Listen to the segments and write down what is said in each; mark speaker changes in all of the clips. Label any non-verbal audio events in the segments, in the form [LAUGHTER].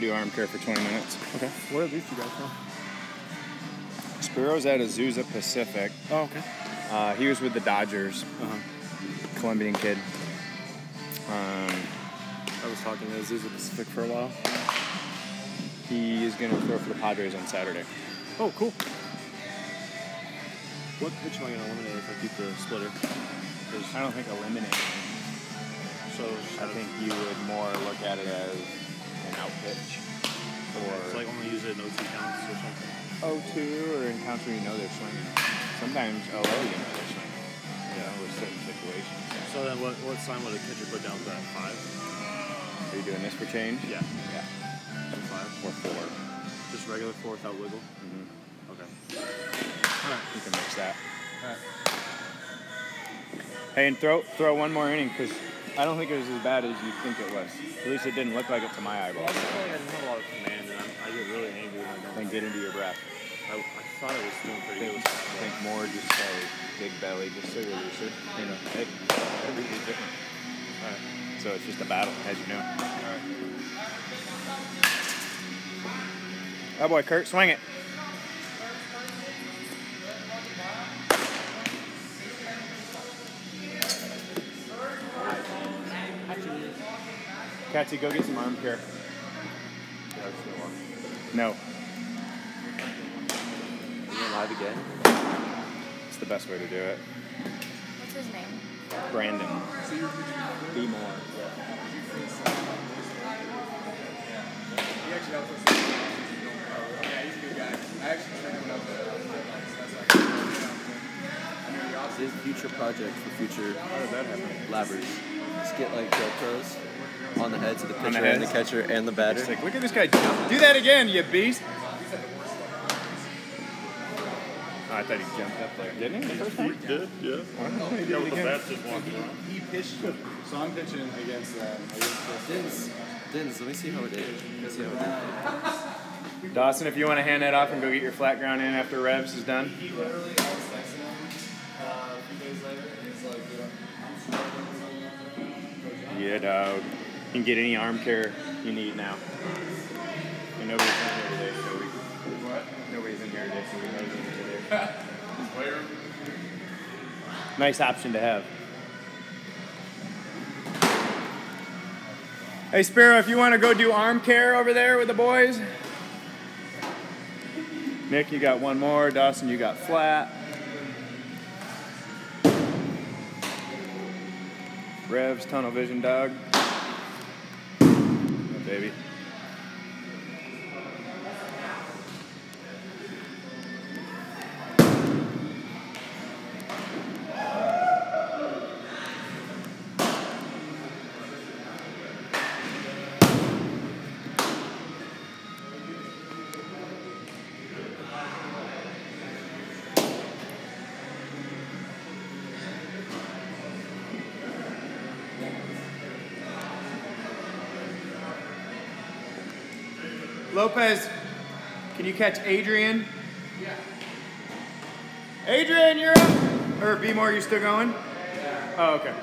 Speaker 1: do arm care for 20 minutes.
Speaker 2: Okay. Where are these two guys from?
Speaker 1: Spiro's at Azusa Pacific.
Speaker 2: Oh, okay.
Speaker 1: Uh, he was with the Dodgers,
Speaker 2: Uh-huh.
Speaker 1: Colombian kid. Um,
Speaker 2: I was talking to Azusa Pacific for a while.
Speaker 1: he is going to throw for the Padres on Saturday.
Speaker 2: Oh, cool. What pitch am I going to eliminate if I keep the splitter?
Speaker 1: I don't think eliminate.
Speaker 2: so,
Speaker 1: I think you would more look at it as pitch or
Speaker 2: so like only use it in O2 counts or something.
Speaker 1: O2 or in counts where you know they're swinging. Sometimes OO you know they're swinging. You know, with certain situations.
Speaker 2: So then what, what sign would a catcher put down for that? Five?
Speaker 1: Are you doing this for change?
Speaker 2: Yeah.
Speaker 1: Yeah.
Speaker 2: So five?
Speaker 1: Or four.
Speaker 2: Just regular four without wiggle?
Speaker 1: Mm-hmm.
Speaker 2: Okay. Alright.
Speaker 1: You can mix that.
Speaker 2: Alright.
Speaker 1: Hey, and throw throw one more inning because I don't think it was as bad as you think it was. At least it didn't look like it to my
Speaker 2: Well, I
Speaker 1: eyeballs.
Speaker 2: just feel like I didn't have a lot of command and I'm, I get really angry when I don't.
Speaker 1: Then get into your breath.
Speaker 2: I, I thought it was doing pretty
Speaker 1: Think,
Speaker 2: good.
Speaker 1: think more, just say big belly, just so you're looser. You know, it, everything's different.
Speaker 2: Alright.
Speaker 1: So it's just a battle, as you know.
Speaker 2: Alright.
Speaker 1: Oh boy, Kurt, swing it. Katsy, go get some arm care. No,
Speaker 2: Are you live again?
Speaker 1: it's the best way to do it.
Speaker 3: What's his name?
Speaker 1: Brandon. Be more.
Speaker 4: He actually helps us. Yeah, he's a good guy. I actually trained him when I was a I knew he also
Speaker 5: His future project for future
Speaker 1: How did that happen?
Speaker 5: labbers. Just get like GoPros on the heads of the
Speaker 1: On the
Speaker 5: pitcher and the catcher and the batter.
Speaker 1: It's like, look at this guy. Do that again, you beast. Oh, I thought he jumped up there. Didn't he? The first time?
Speaker 2: did, yeah.
Speaker 1: Why did he do it again?
Speaker 2: just walking around.
Speaker 4: he pitched. So I'm pitching against um, against
Speaker 5: Dins, Dins, let me see how it did. Let me see how it did.
Speaker 1: Dawson, if you want to hand that off and go get your flat ground in after Revs is done.
Speaker 4: He literally, I was texting him uh, a few days later, and he's like, dude, I'm struggling.
Speaker 1: Yeah, dog. You can get any arm care you need now. And nobody's in here today, so we.
Speaker 4: What?
Speaker 1: Nobody's in here today, so we know today. [LAUGHS] Nice option to have. Hey, Sparrow, if you want to go do arm care over there with the boys. Nick, you got one more. Dawson, you got flat. Revs, tunnel vision, dog. Baby. Lopez, can you catch Adrian? Yeah. Adrian, you're up. Or B more, you still going? Yeah. Oh, okay.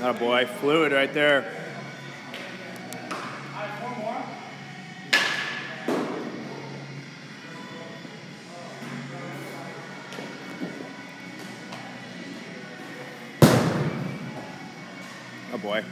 Speaker 1: Not a boy, fluid right there. Oh boy.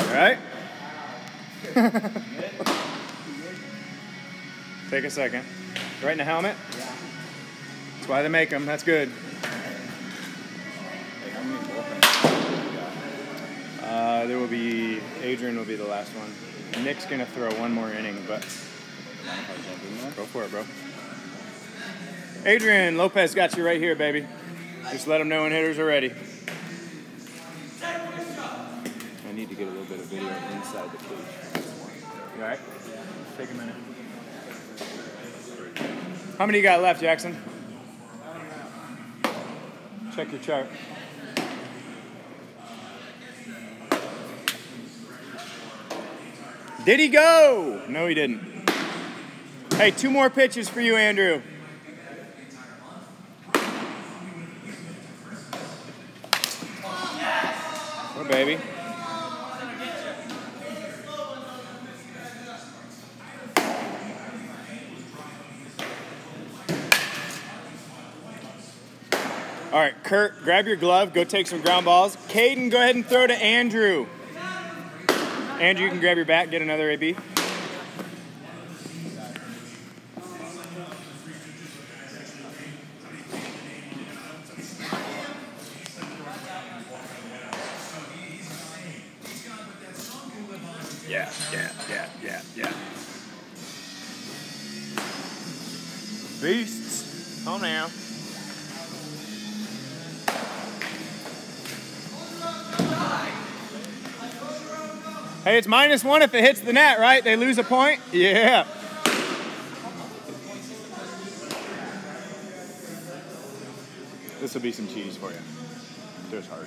Speaker 1: All right. [LAUGHS] Take a second. Right in the helmet? Yeah. That's why they make them. That's good. Uh, there will be, Adrian will be the last one. Nick's going to throw one more inning, but go for it, bro. Adrian Lopez got you right here, baby. Just let him know when hitters are ready.
Speaker 5: I need to get a little bit of video inside the cage.
Speaker 1: You alright? Take a minute. How many you got left, Jackson? Check your chart. Did he go? No, he didn't. Hey, two more pitches for you, Andrew. Oh, baby. Kurt, grab your glove, go take some ground balls. Caden, go ahead and throw to Andrew. Andrew, you can grab your bat, get another AB. Yeah, yeah, yeah, yeah, yeah. Beasts. Calm down. Hey, it's minus one if it hits the net, right? They lose a point? Yeah. This will be some cheese for you. Just hard.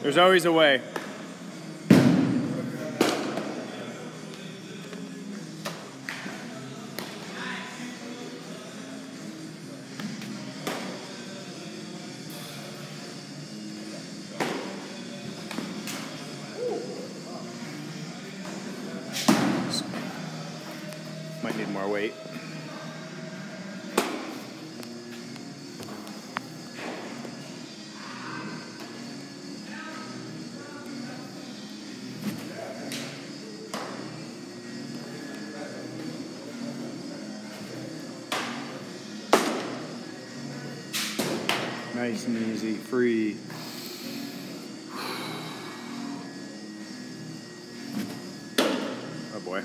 Speaker 1: There's always a way. Might need more weight. Nice and easy, free. Oh boy.